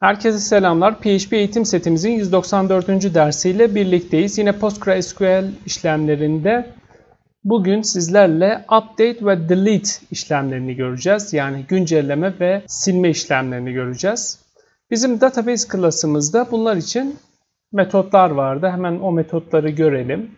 Herkese selamlar. PHP eğitim setimizin 194. dersiyle birlikteyiz. Yine PostgreSQL işlemlerinde bugün sizlerle update ve delete işlemlerini göreceğiz. Yani güncelleme ve silme işlemlerini göreceğiz. Bizim database klasımızda bunlar için metotlar vardı. Hemen o metotları görelim.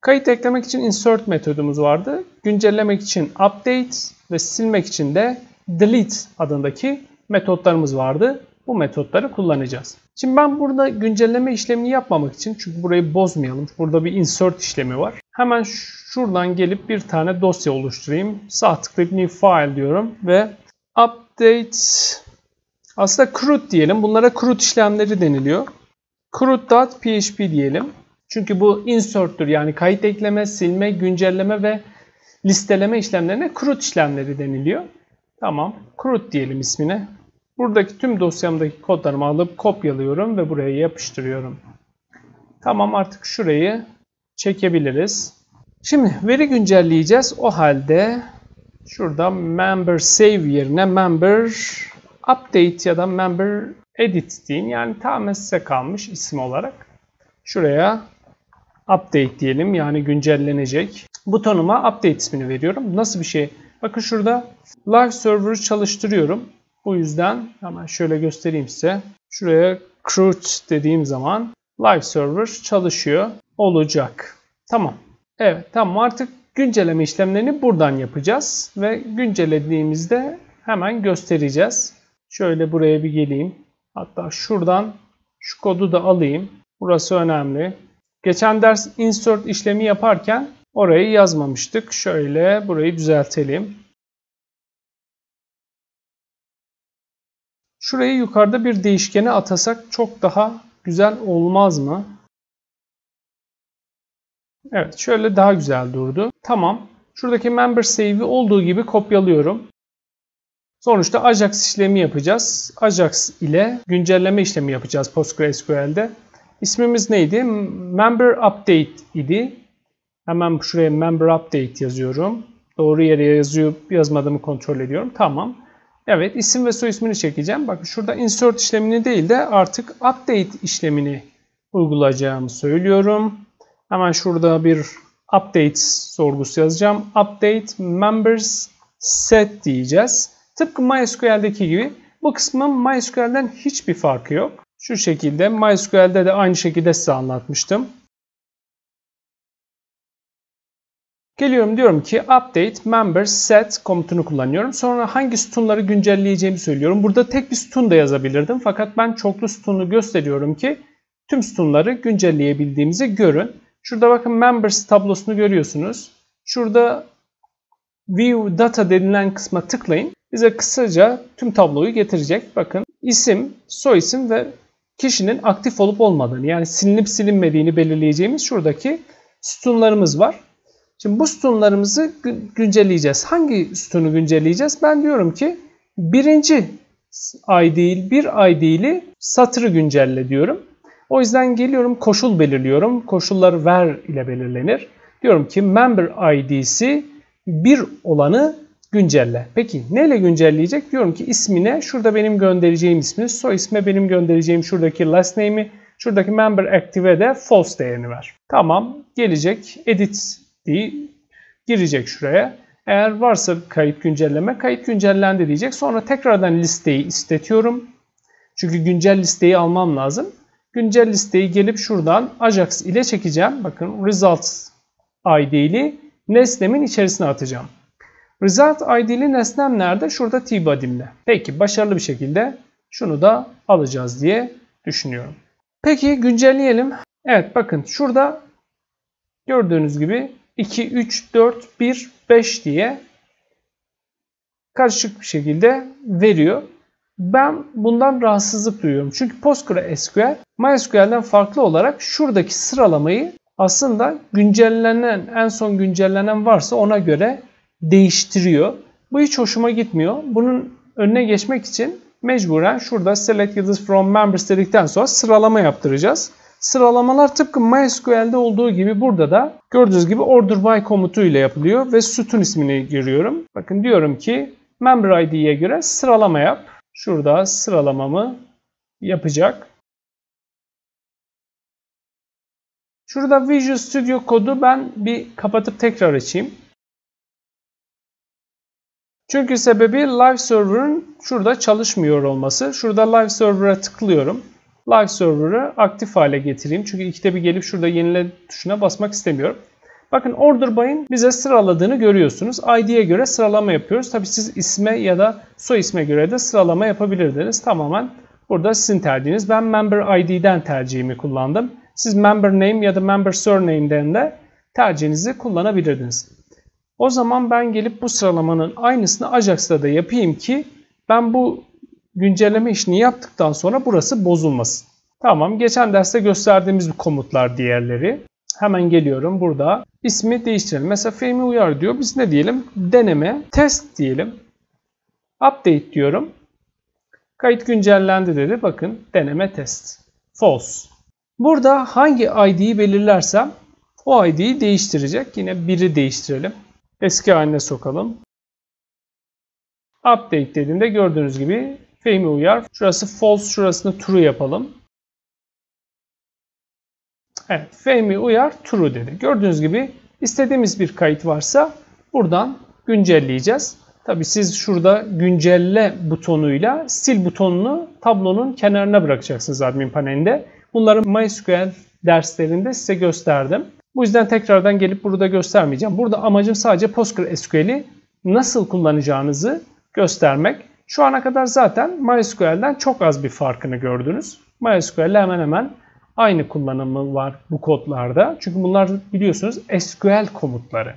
Kayıt eklemek için insert metodumuz vardı. Güncellemek için update ve silmek için de delete adındaki metotlarımız vardı. Bu metotları kullanacağız. Şimdi ben burada güncelleme işlemini yapmamak için çünkü burayı bozmayalım. Burada bir insert işlemi var. Hemen şuradan gelip bir tane dosya oluşturayım. Sağ tıklayıp new file diyorum ve update aslında CRUD diyelim. Bunlara CRUD işlemleri deniliyor. CRUD.php diyelim. Çünkü bu insert'tür yani kayıt ekleme, silme, güncelleme ve listeleme işlemlerine CRUD işlemleri deniliyor. Tamam. CRUD diyelim ismine. Buradaki tüm dosyamdaki kodlarımı alıp kopyalıyorum ve buraya yapıştırıyorum. Tamam artık şurayı çekebiliriz. Şimdi veri güncelleyeceğiz. O halde şurada member save yerine member update ya da member edit diyeyim. Yani tamamen size kalmış isim olarak. Şuraya update diyelim yani güncellenecek. Butonuma update ismini veriyorum. Nasıl bir şey? Bakın şurada live server'ı çalıştırıyorum. Bu yüzden hemen şöyle göstereyim size. Şuraya CRUD dediğim zaman live server çalışıyor olacak. Tamam. Evet tamam artık güncelleme işlemlerini buradan yapacağız. Ve güncellediğimizde hemen göstereceğiz. Şöyle buraya bir geleyim. Hatta şuradan şu kodu da alayım. Burası önemli. Geçen ders insert işlemi yaparken orayı yazmamıştık. Şöyle burayı düzeltelim. Şurayı yukarıda bir değişkene atasak çok daha güzel olmaz mı? Evet şöyle daha güzel durdu. Tamam. Şuradaki member save'i olduğu gibi kopyalıyorum. Sonuçta Ajax işlemi yapacağız. Ajax ile güncelleme işlemi yapacağız PostgreSQL'de. İsmimiz neydi? Member Update idi. Hemen şuraya Member Update yazıyorum. Doğru yere yazıyor, yazmadığımı kontrol ediyorum. Tamam. Evet isim ve soy ismini çekeceğim. Bakın şurada insert işlemini değil de artık update işlemini uygulayacağımı söylüyorum. Hemen şurada bir update sorgusu yazacağım. Update members set diyeceğiz. Tıpkı MySQL'deki gibi bu kısmın MySQL'den hiçbir farkı yok. Şu şekilde MySQL'de de aynı şekilde size anlatmıştım. Geliyorum diyorum ki update member set komutunu kullanıyorum. Sonra hangi sütunları güncelleyeceğimi söylüyorum. Burada tek bir sütun da yazabilirdim. Fakat ben çoklu sütunu gösteriyorum ki tüm sütunları güncelleyebildiğimizi görün. Şurada bakın members tablosunu görüyorsunuz. Şurada view data denilen kısma tıklayın. Bize kısaca tüm tabloyu getirecek. Bakın isim, soy isim ve kişinin aktif olup olmadığını yani silinip silinmediğini belirleyeceğimiz şuradaki sütunlarımız var. Şimdi bu sütunlarımızı güncelleyeceğiz. Hangi sütunu güncelleyeceğiz? Ben diyorum ki birinci ay değil bir ay değili satırı güncelle diyorum. O yüzden geliyorum koşul belirliyorum. Koşullar ver ile belirlenir. Diyorum ki member id'si bir olanı güncelle. Peki neyle güncelleyecek? Diyorum ki ismine şurada benim göndereceğim ismi, soy isme benim göndereceğim şuradaki last name'i, şuradaki member active'e de false değerini ver. Tamam gelecek edit diye girecek şuraya. Eğer varsa kayıt güncelleme, kayıt güncellendi diyecek. Sonra tekrardan listeyi istetiyorum. Çünkü güncel listeyi almam lazım. Güncel listeyi gelip şuradan Ajax ile çekeceğim. Bakın results ID'li nesnemin içerisine atacağım. Result ID'li nesnem nerede? Şurada tbody'mde. Peki başarılı bir şekilde şunu da alacağız diye düşünüyorum. Peki güncelleyelim. Evet bakın şurada gördüğünüz gibi 2, 3, 4, 1, 5 diye karışık bir şekilde veriyor. Ben bundan rahatsızlık duyuyorum. Çünkü PostgreSQL MySQL'den farklı olarak şuradaki sıralamayı aslında güncellenen, en son güncellenen varsa ona göre değiştiriyor. Bu hiç hoşuma gitmiyor. Bunun önüne geçmek için mecburen şurada select yıldız from members dedikten sonra sıralama yaptıracağız. Sıralamalar tıpkı MySQL'de olduğu gibi burada da gördüğünüz gibi order by komutu ile yapılıyor ve sütun ismini giriyorum. Bakın diyorum ki member id'ye göre sıralama yap. Şurada sıralamamı yapacak. Şurada Visual Studio kodu ben bir kapatıp tekrar açayım. Çünkü sebebi Live Server'ın şurada çalışmıyor olması. Şurada Live Server'a tıklıyorum. Live Server'ı aktif hale getireyim. Çünkü ikide bir gelip şurada yenile tuşuna basmak istemiyorum. Bakın order by'ın bize sıraladığını görüyorsunuz. ID'ye göre sıralama yapıyoruz. Tabi siz isme ya da soy isme göre de sıralama yapabilirdiniz. Tamamen burada sizin tercihiniz. Ben member ID'den tercihimi kullandım. Siz member name ya da member surname'den de tercihinizi kullanabilirdiniz. O zaman ben gelip bu sıralamanın aynısını Ajax'ta da yapayım ki ben bu güncelleme işini yaptıktan sonra burası bozulmasın. Tamam geçen derste gösterdiğimiz komutlar diğerleri. Hemen geliyorum burada. ismi değiştirelim. Mesela Fehmi Uyar diyor. Biz ne diyelim? Deneme, test diyelim. Update diyorum. Kayıt güncellendi dedi. Bakın deneme test. False. Burada hangi ID'yi belirlersem o ID'yi değiştirecek. Yine biri değiştirelim. Eski haline sokalım. Update dediğimde gördüğünüz gibi Fehmi uyar. Şurası false, şurasını true yapalım. Evet, Fehmi uyar true dedi. Gördüğünüz gibi istediğimiz bir kayıt varsa buradan güncelleyeceğiz. Tabi siz şurada güncelle butonuyla sil butonunu tablonun kenarına bırakacaksınız admin panelinde. Bunları MySQL derslerinde size gösterdim. Bu yüzden tekrardan gelip burada göstermeyeceğim. Burada amacım sadece PostgreSQL'i nasıl kullanacağınızı göstermek. Şu ana kadar zaten MySQL'den çok az bir farkını gördünüz. MySQL hemen hemen aynı kullanımı var bu kodlarda. Çünkü bunlar biliyorsunuz SQL komutları.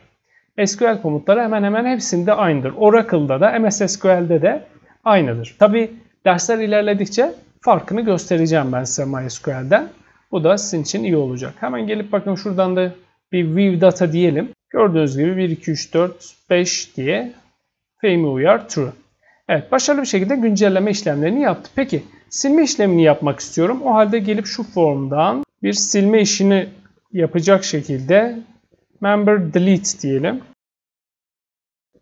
SQL komutları hemen hemen hepsinde aynıdır. Oracle'da da MS SQL'de de aynıdır. Tabi dersler ilerledikçe farkını göstereceğim ben size MySQL'den. Bu da sizin için iyi olacak. Hemen gelip bakın şuradan da bir view data diyelim. Gördüğünüz gibi 1, 2, 3, 4, 5 diye Fehmi uyar true. Evet başarılı bir şekilde güncelleme işlemlerini yaptı. Peki silme işlemini yapmak istiyorum. O halde gelip şu formdan bir silme işini yapacak şekilde member delete diyelim.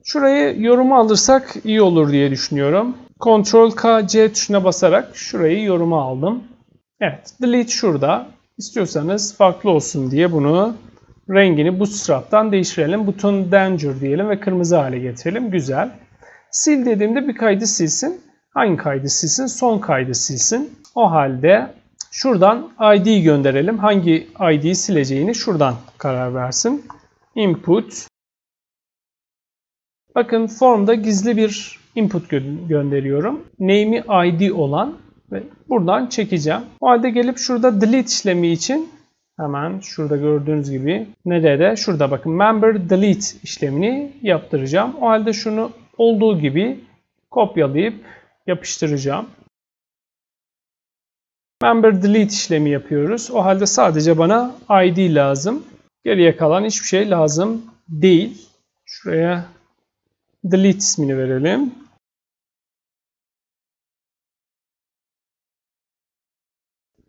Şurayı yoruma alırsak iyi olur diye düşünüyorum. Ctrl K C tuşuna basarak şurayı yoruma aldım. Evet, delete şurada. İstiyorsanız farklı olsun diye bunu rengini Bootstrap'tan değiştirelim. Buton danger diyelim ve kırmızı hale getirelim. Güzel. Sil dediğimde bir kaydı silsin. Hangi kaydı silsin? Son kaydı silsin. O halde şuradan ID gönderelim. Hangi ID'yi sileceğini şuradan karar versin. Input. Bakın formda gizli bir input gö gönderiyorum. Name'i ID olan ve buradan çekeceğim. O halde gelip şurada delete işlemi için hemen şurada gördüğünüz gibi nerede? Şurada bakın member delete işlemini yaptıracağım. O halde şunu olduğu gibi kopyalayıp yapıştıracağım. Member delete işlemi yapıyoruz. O halde sadece bana ID lazım. Geriye kalan hiçbir şey lazım değil. Şuraya delete ismini verelim.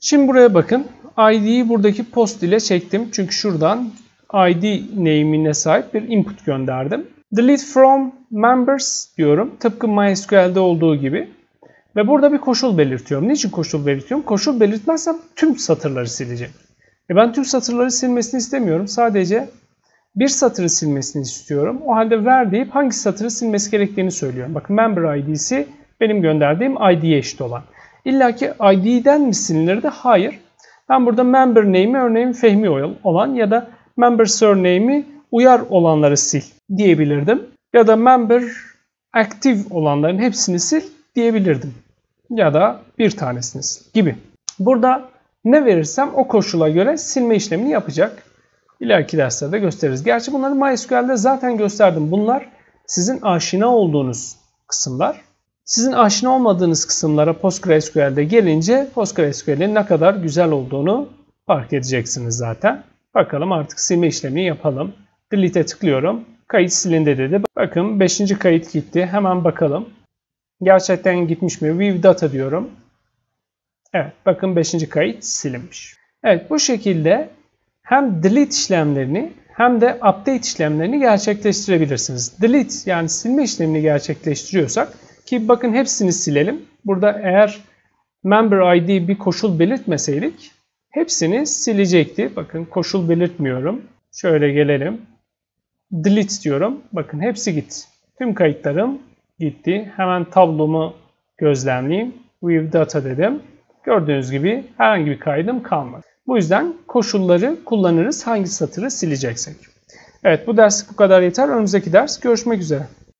Şimdi buraya bakın. ID'yi buradaki post ile çektim. Çünkü şuradan ID name'ine sahip bir input gönderdim. Delete from members diyorum. Tıpkı MySQL'de olduğu gibi. Ve burada bir koşul belirtiyorum. Niçin koşul belirtiyorum? Koşul belirtmezsem tüm satırları sileceğim. E ben tüm satırları silmesini istemiyorum. Sadece bir satırı silmesini istiyorum. O halde ver deyip hangi satırı silmesi gerektiğini söylüyorum. Bakın member id'si benim gönderdiğim id'ye eşit olan. İlla ki id'den mi silinirdi? Hayır. Ben burada member name'i örneğin Fehmi olan ya da member surname'i uyar olanları sil diyebilirdim. Ya da member active olanların hepsini sil diyebilirdim. Ya da bir tanesini sil gibi. Burada ne verirsem o koşula göre silme işlemini yapacak. İleriki derslerde gösteririz. Gerçi bunları MySQL'de zaten gösterdim. Bunlar sizin aşina olduğunuz kısımlar. Sizin aşina olmadığınız kısımlara PostgreSQL'de gelince PostgreSQL'in ne kadar güzel olduğunu fark edeceksiniz zaten. Bakalım artık silme işlemini yapalım. Delete'e tıklıyorum. Kayıt silindi dedi. Bakın 5. kayıt gitti. Hemen bakalım. Gerçekten gitmiş mi? View data diyorum. Evet bakın 5. kayıt silinmiş. Evet bu şekilde hem delete işlemlerini hem de update işlemlerini gerçekleştirebilirsiniz. Delete yani silme işlemini gerçekleştiriyorsak ki bakın hepsini silelim. Burada eğer member ID bir koşul belirtmeseydik hepsini silecekti. Bakın koşul belirtmiyorum. Şöyle gelelim. Delete diyorum. Bakın hepsi gitti. Tüm kayıtlarım gitti. Hemen tablomu gözlemleyeyim. View data dedim. Gördüğünüz gibi herhangi bir kaydım kalmadı. Bu yüzden koşulları kullanırız hangi satırı sileceksek. Evet bu ders bu kadar yeter. Önümüzdeki ders görüşmek üzere.